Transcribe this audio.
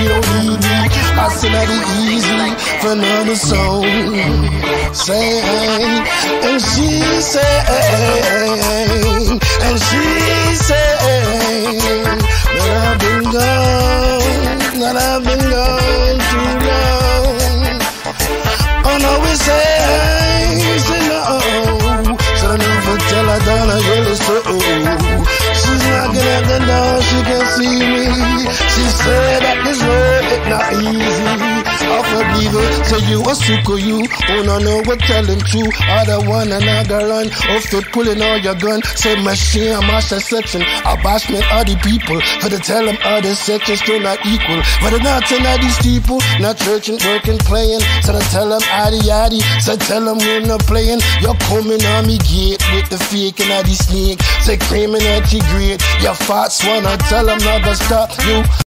we don't need me. I said that it easy for another song. Say, and she said, and she said that I've been gone, that I've been gone too long. Oh no, we say, say no. So I never tell her down, I is so. She's knocking at the door, she can see I forgive say you a sucker, you. Oh no, no, we're telling true. Other one another run, off to pulling all your gun. Say machine, mash the section. Abashment of the people. For to tell them other sections still not equal. But they're not telling these people, not churching, working, playing. So they tell them addy addy. So tell them we're not playing. You're coming on me gate with the fake and the snake. Say creaming at you great. Your farts wanna tell them not to stop you.